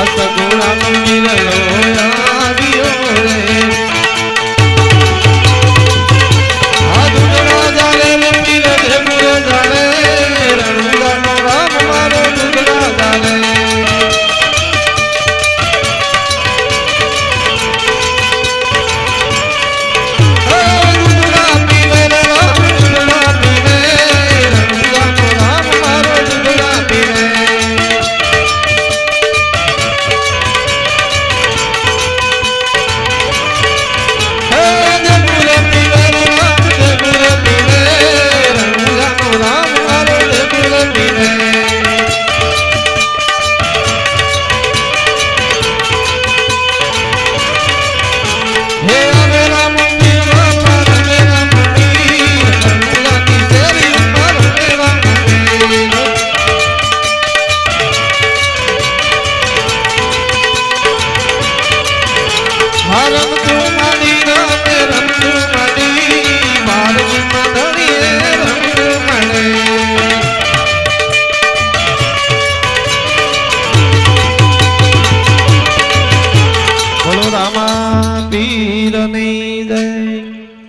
અસગુણા મીરલો આવ્યો રે.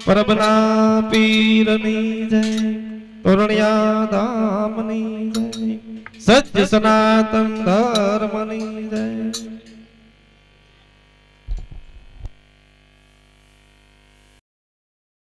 परबना पीरनी जय पूर्णिया दामनी जय सच सनातन धर्मनी जय